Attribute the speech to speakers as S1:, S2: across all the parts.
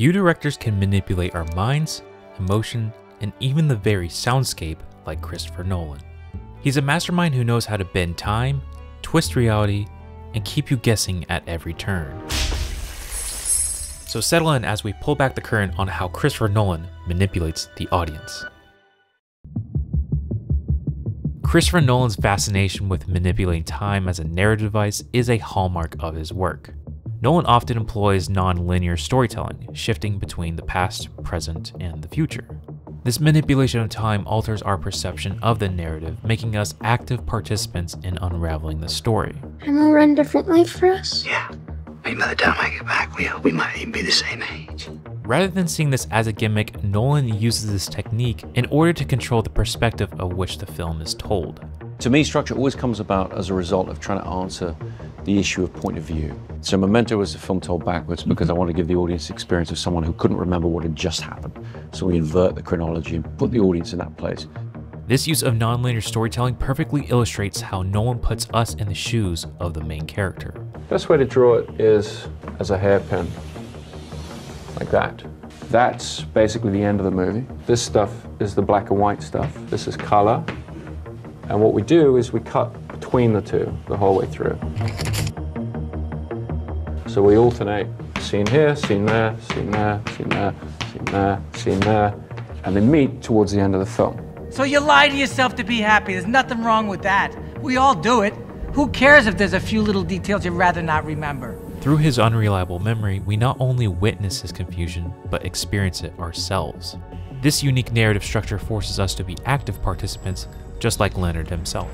S1: Few directors can manipulate our minds, emotion, and even the very soundscape like Christopher Nolan. He's a mastermind who knows how to bend time, twist reality, and keep you guessing at every turn. So settle in as we pull back the curtain on how Christopher Nolan manipulates the audience. Christopher Nolan's fascination with manipulating time as a narrative device is a hallmark of his work. Nolan often employs non-linear storytelling, shifting between the past, present, and the future. This manipulation of time alters our perception of the narrative, making us active participants in unraveling the story.
S2: And will run differently for us?
S3: Yeah. Maybe by the time I get back, we, we might even be the same age.
S1: Rather than seeing this as a gimmick, Nolan uses this technique in order to control the perspective of which the film is told.
S4: To me, structure always comes about as a result of trying to answer the issue of point of view. So Memento was a film told backwards because I want to give the audience the experience of someone who couldn't remember what had just happened. So we invert the chronology and put the audience in that place.
S1: This use of nonlinear storytelling perfectly illustrates how Nolan puts us in the shoes of the main character.
S5: Best way to draw it is as a hairpin, like that. That's basically the end of the movie. This stuff is the black and white stuff. This is color. And what we do is we cut between the two the whole way through. So we alternate scene here, scene there, scene there, scene there, scene there, scene there, and they meet towards the end of the film.
S6: So you lie to yourself to be happy. There's nothing wrong with that. We all do it. Who cares if there's a few little details you'd rather not remember?
S1: Through his unreliable memory, we not only witness his confusion, but experience it ourselves. This unique narrative structure forces us to be active participants, just like Leonard himself.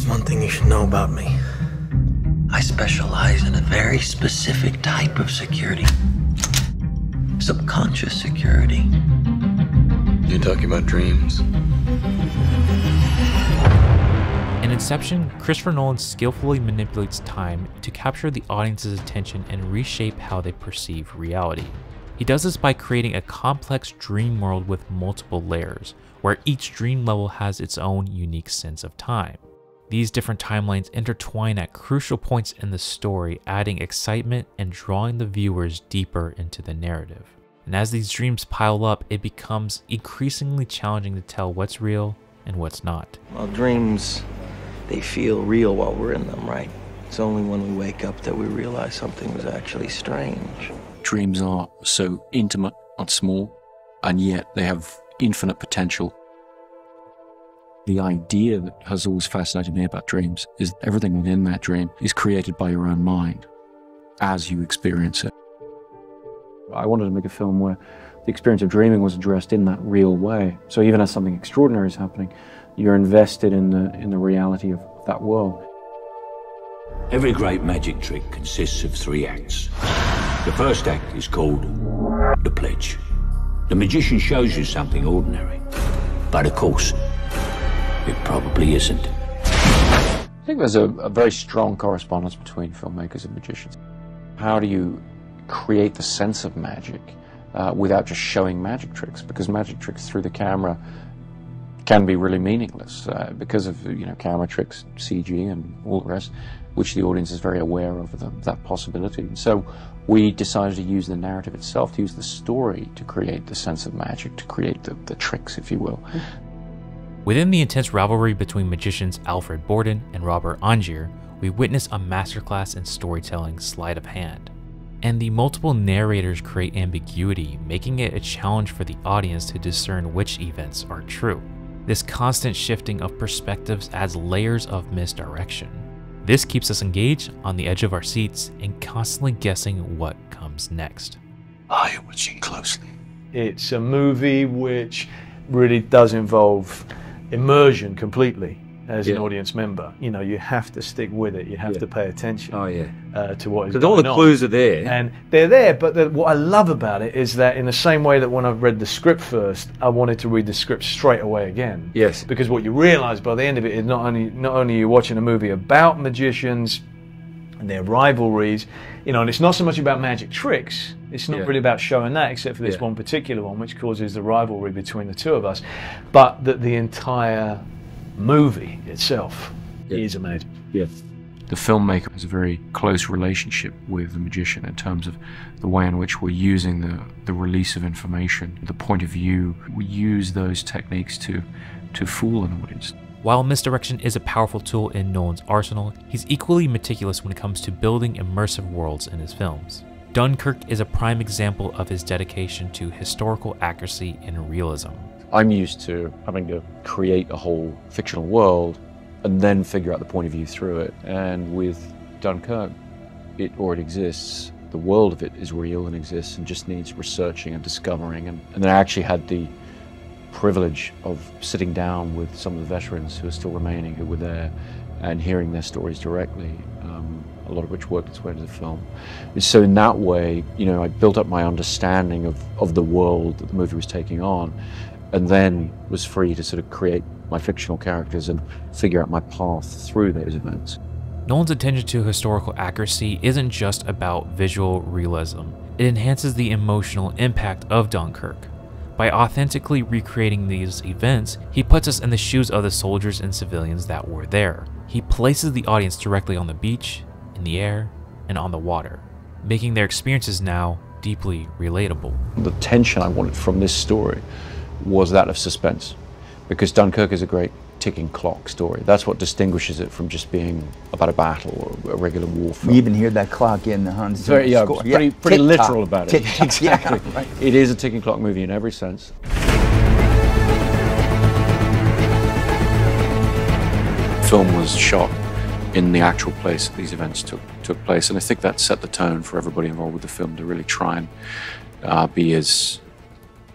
S3: There's one thing you should know about me. I specialize in a very specific type of security. Subconscious security.
S7: You're talking about dreams?
S1: In Inception, Christopher Nolan skillfully manipulates time to capture the audience's attention and reshape how they perceive reality. He does this by creating a complex dream world with multiple layers, where each dream level has its own unique sense of time. These different timelines intertwine at crucial points in the story, adding excitement and drawing the viewers deeper into the narrative. And as these dreams pile up, it becomes increasingly challenging to tell what's real and what's not.
S3: Well, dreams, they feel real while we're in them, right? It's only when we wake up that we realize something was actually strange.
S4: Dreams are so intimate and small, and yet they have infinite potential. The idea that has always fascinated me about dreams is everything within that dream is created by your own mind as you experience it. I wanted to make a film where the experience of dreaming was addressed in that real way. So even as something extraordinary is happening, you're invested in the, in the reality of that world.
S8: Every great magic trick consists of three acts. The first act is called the pledge. The magician shows you something ordinary, but of course, it probably isn't.
S4: I think there's a, a very strong correspondence between filmmakers and magicians. How do you create the sense of magic uh, without just showing magic tricks? Because magic tricks through the camera can be really meaningless uh, because of you know camera tricks, CG, and all the rest, which the audience is very aware of the, that possibility. And so we decided to use the narrative itself, to use the story to create the sense of magic, to create the, the tricks, if you will.
S1: Within the intense rivalry between magicians Alfred Borden and Robert Angier, we witness a masterclass in storytelling sleight of hand. And the multiple narrators create ambiguity, making it a challenge for the audience to discern which events are true. This constant shifting of perspectives adds layers of misdirection. This keeps us engaged on the edge of our seats and constantly guessing what comes next.
S8: Are you watching closely?
S9: It's a movie which really does involve immersion completely as an audience member. You know, you have to stick with it. You have
S4: Yeah.
S9: to pay attention
S4: Oh, yeah.
S9: uh, to what is
S4: Because all the
S9: on.
S4: clues are there.
S9: And they're there, but the, what I love about it is that in the same way that when I've read the script first, I wanted to read the script straight away again.
S4: Yes.
S9: Because what you realise by the end of it is not only not only you're watching a movie about magicians and their rivalries, you know, and it's not so much about magic tricks. It's not
S4: Yeah.
S9: really about showing that, except for this
S4: Yeah.
S9: one particular one, which causes the rivalry between the two of us. But that the entire movie itself
S4: Yeah.
S9: is amazing.
S4: Yeah. the filmmaker has a very close relationship with the magician in terms of the way in which we're using the, the release of information, the point of view. We use those techniques to, to fool an audience.
S1: While misdirection is a powerful tool in Nolan's arsenal, he's equally meticulous when it comes to building immersive worlds in his films. Dunkirk is a prime example of his dedication to historical accuracy and realism.
S4: I'm used to having to create a whole fictional world and then figure out the point of view through it. And with Dunkirk, it already exists. The world of it is real and exists and just needs researching and discovering. And, and then I actually had the privilege of sitting down with some of the veterans who are still remaining, who were there, and hearing their stories directly, um, a lot of which worked its way into the film. And so in that way, you know, I built up my understanding of, of the world that the movie was taking on, and then was free to sort of create my fictional characters and figure out my path through those events.
S1: Nolan's attention to historical accuracy isn't just about visual realism. It enhances the emotional impact of Dunkirk. By authentically recreating these events, he puts us in the shoes of the soldiers and civilians that were there. He places the audience directly on the beach, in the air, and on the water, making their experiences now deeply relatable.
S4: The tension I wanted from this story was that of suspense, because Dunkirk is a great ticking clock story. That's what distinguishes it from just being about a battle or a regular war film.
S10: We even hear that clock in the Hans Zimmer
S4: Very, yeah,
S10: score.
S4: pretty, pretty literal about it.
S10: tick
S4: exactly.
S10: yeah, right.
S4: It is a ticking clock movie in every sense. Film was shot in the actual place that these events took took place, and I think that set the tone for everybody involved with the film to really try and uh, be as,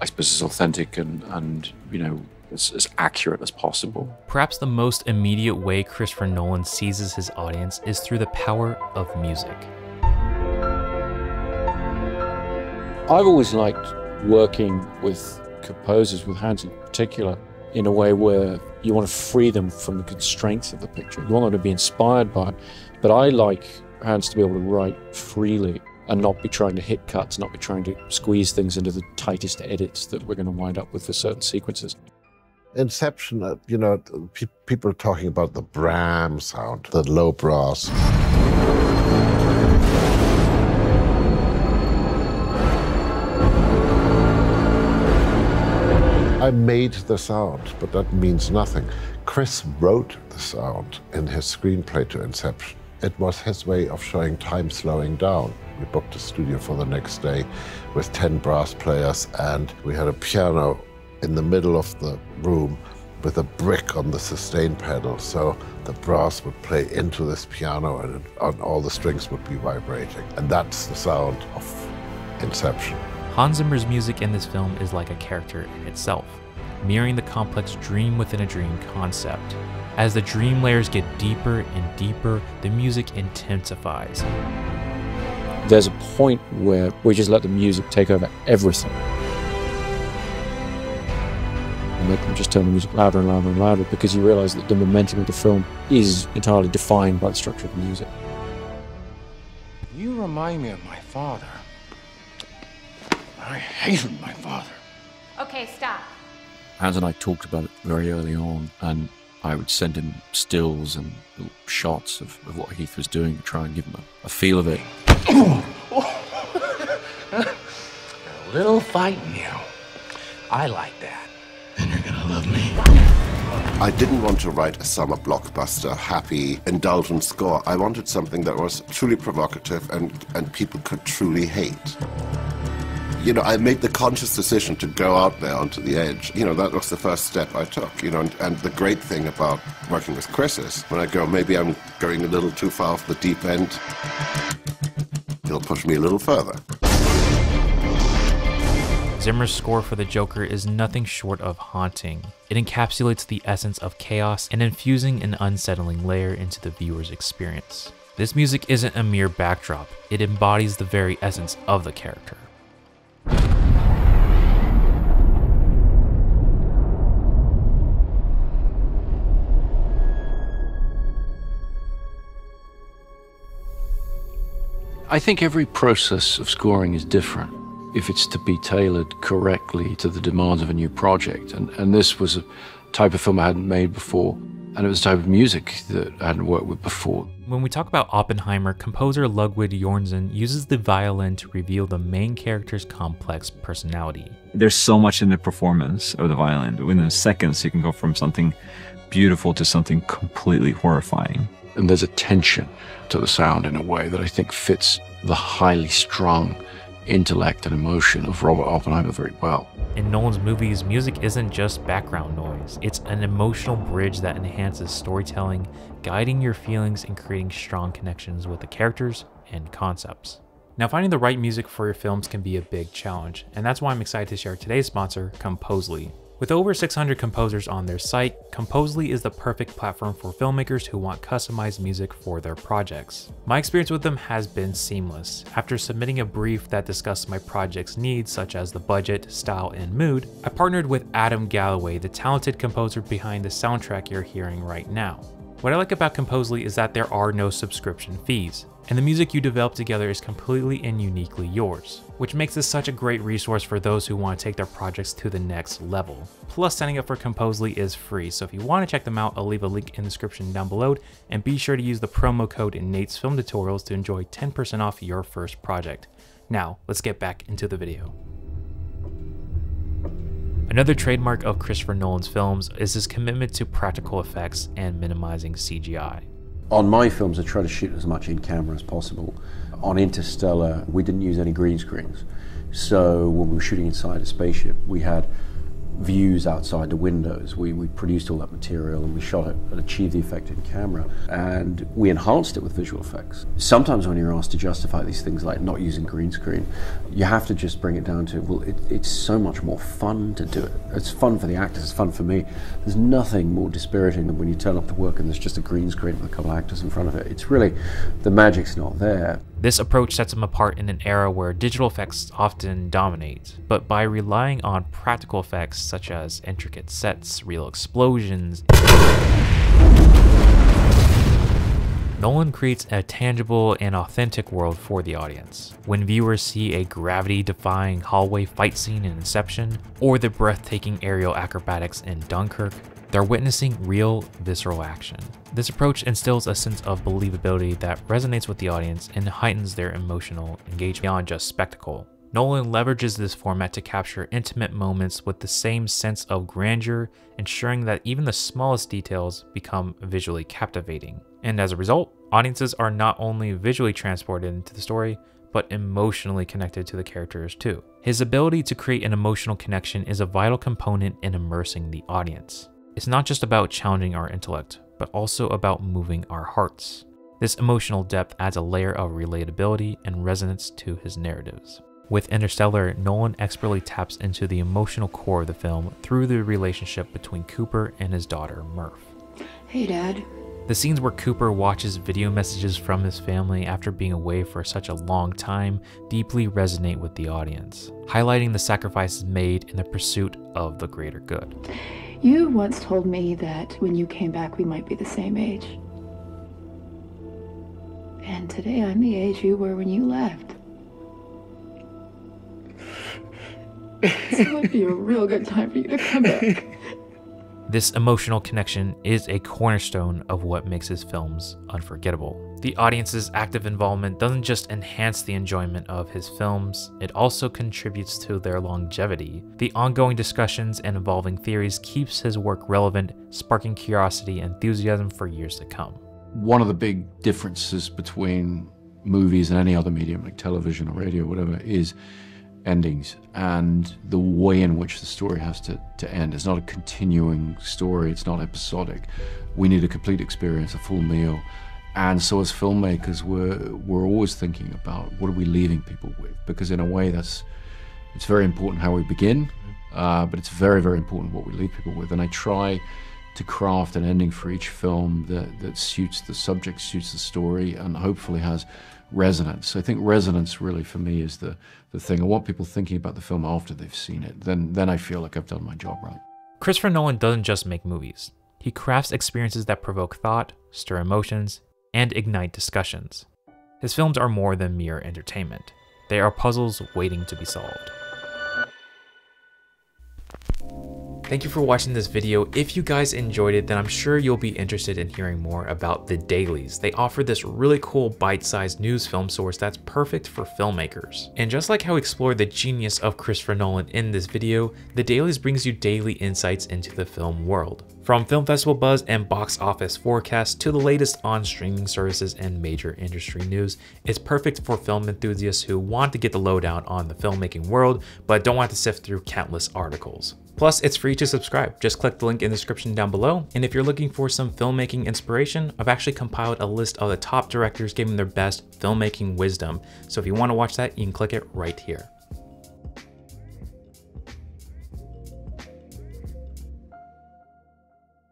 S4: I suppose, as authentic and and you know as, as accurate as possible.
S1: Perhaps the most immediate way Christopher Nolan seizes his audience is through the power of music.
S4: I've always liked working with composers, with Hans in particular, in a way where you want to free them from the constraints of the picture. You want them to be inspired by it. But I like Hans to be able to write freely and not be trying to hit cuts, not be trying to squeeze things into the tightest edits that we're going to wind up with for certain sequences.
S11: Inception, uh, you know, pe- people are talking about the Bram sound, the low brass. I made the sound, but that means nothing. Chris wrote the sound in his screenplay to Inception. It was his way of showing time slowing down. We booked a studio for the next day with 10 brass players, and we had a piano in the middle of the room with a brick on the sustain pedal. So the brass would play into this piano, and, and all the strings would be vibrating. And that's the sound of Inception.
S1: Hans Zimmer's music in this film is like a character in itself, mirroring the complex dream within a dream concept. As the dream layers get deeper and deeper, the music intensifies.
S4: There's a point where we just let the music take over everything. And make them just turn the music louder and louder and louder because you realize that the momentum of the film is entirely defined by the structure of the music.
S12: You remind me of my father. I hated my father.
S13: Okay, stop.
S4: Hans and I talked about it very early on, and I would send him stills and shots of, of what Heath was doing to try and give him a, a feel of it.
S12: A little fighting you. I like that. And you're gonna love me.
S11: I didn't want to write a summer blockbuster, happy, indulgent score. I wanted something that was truly provocative and, and people could truly hate. You know, I made the conscious decision to go out there onto the edge. You know, that was the first step I took. You know, and, and the great thing about working with Chris is when I go, maybe I'm going a little too far off the deep end, he'll push me a little further.
S1: Zimmer's score for the Joker is nothing short of haunting. It encapsulates the essence of chaos and infusing an unsettling layer into the viewer's experience. This music isn't a mere backdrop, it embodies the very essence of the character.
S4: I think every process of scoring is different if it's to be tailored correctly to the demands of a new project. And, and this was a type of film I hadn't made before. And it was a type of music that I hadn't worked with before.
S1: When we talk about Oppenheimer, composer Ludwig Göransson uses the violin to reveal the main character's complex personality.
S13: There's so much in the performance of the violin. Within seconds, you can go from something beautiful to something completely horrifying.
S4: And there's a tension to the sound in a way that I think fits the highly strung intellect and emotion of Robert Oppenheimer very well.
S1: In Nolan's movies, music isn't just background noise, it's an emotional bridge that enhances storytelling, guiding your feelings and creating strong connections with the characters and concepts. Now, finding the right music for your films can be a big challenge, and that's why I'm excited to share today's sponsor, Compozly. With over 600 composers on their site, Compozly is the perfect platform for filmmakers who want customized music for their projects. My experience with them has been seamless. After submitting a brief that discussed my project's needs such as the budget, style, and mood, I partnered with Adam Galloway, the talented composer behind the soundtrack you're hearing right now. What I like about Compozly is that there are no subscription fees and the music you develop together is completely and uniquely yours, which makes this such a great resource for those who want to take their projects to the next level. Plus, signing up for Compozly is free, so if you want to check them out, I'll leave a link in the description down below, and be sure to use the promo code in Nate's Film Tutorials to enjoy 10% off your first project. Now, let's get back into the video. Another trademark of Christopher Nolan's films is his commitment to practical effects and minimizing CGI.
S4: On my films, I try to shoot as much in camera as possible. On Interstellar, we didn't use any green screens. So when we were shooting inside a spaceship, we had views outside the windows. We, we produced all that material and we shot it and achieved the effect in camera. And we enhanced it with visual effects. Sometimes when you're asked to justify these things like not using green screen, you have to just bring it down to, well, it, it's so much more fun to do it. It's fun for the actors, it's fun for me. There's nothing more dispiriting than when you turn up to work and there's just a green screen with a couple of actors in front of it. It's really, the magic's not there.
S1: This approach sets him apart in an era where digital effects often dominate, but by relying on practical effects such as intricate sets, real explosions, Nolan creates a tangible and authentic world for the audience. When viewers see a gravity-defying hallway fight scene in Inception, or the breathtaking aerial acrobatics in Dunkirk, they're witnessing real, visceral action. This approach instills a sense of believability that resonates with the audience and heightens their emotional engagement beyond just spectacle. Nolan leverages this format to capture intimate moments with the same sense of grandeur, ensuring that even the smallest details become visually captivating. And as a result, audiences are not only visually transported into the story, but emotionally connected to the characters too. His ability to create an emotional connection is a vital component in immersing the audience. It's not just about challenging our intellect, but also about moving our hearts. This emotional depth adds a layer of relatability and resonance to his narratives. With Interstellar, Nolan expertly taps into the emotional core of the film through the relationship between Cooper and his daughter, Murph.
S2: Hey, Dad.
S1: The scenes where Cooper watches video messages from his family after being away for such a long time deeply resonate with the audience, highlighting the sacrifices made in the pursuit of the greater good.
S14: You once told me that when you came back, we might be the same age. And today I'm the age you were when you left. this might be a real good time for you to come back.
S1: This emotional connection is a cornerstone of what makes his films unforgettable. The audience's active involvement doesn't just enhance the enjoyment of his films, it also contributes to their longevity. The ongoing discussions and evolving theories keeps his work relevant, sparking curiosity and enthusiasm for years to come.
S4: One of the big differences between movies and any other medium like television or radio or whatever is endings and the way in which the story has to, to end. It's not a continuing story, it's not episodic. We need a complete experience, a full meal. And so as filmmakers, we're, we're always thinking about what are we leaving people with? Because in a way that's, it's very important how we begin, uh, but it's very, very important what we leave people with. And I try to craft an ending for each film that, that suits the subject, suits the story, and hopefully has resonance. I think resonance really for me is the, the thing. I want people thinking about the film after they've seen it. Then, then I feel like I've done my job right.
S1: Christopher Nolan doesn't just make movies. He crafts experiences that provoke thought, stir emotions, and ignite discussions. His films are more than mere entertainment. They are puzzles waiting to be solved. Thank you for watching this video. If you guys enjoyed it, then I'm sure you'll be interested in hearing more about the dailies. They offer this really cool bite-sized news film source that's perfect for filmmakers. And just like how we explored the genius of Christopher Nolan in this video, the dailies brings you daily insights into the film world. From film festival buzz and box office forecasts to the latest on streaming services and major industry news, it's perfect for film enthusiasts who want to get the lowdown on the filmmaking world, but don't want to sift through countless articles. Plus, it's free to subscribe. Just click the link in the description down below. And if you're looking for some filmmaking inspiration, I've actually compiled a list of the top directors giving their best filmmaking wisdom. So if you want to watch that, you can click it right here.